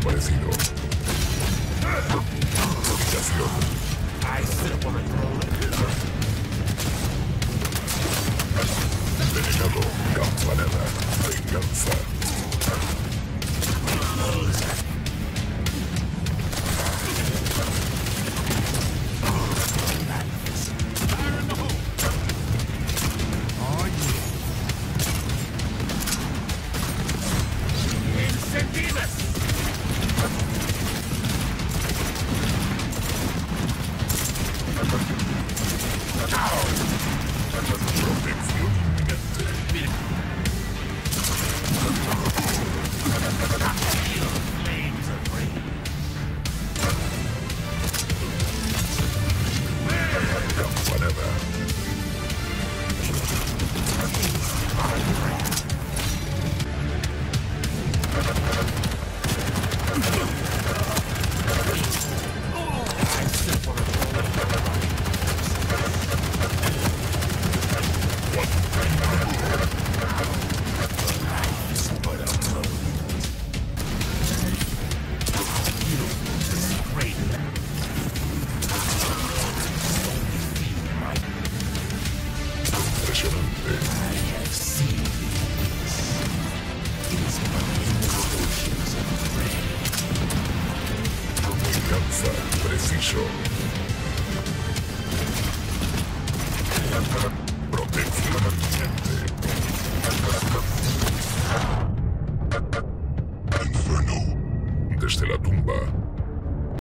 desaparecido. Su habitación. Delegado Campanella. Venganza. Preciso. Protección ambiente. Inferno. Desde la tumba.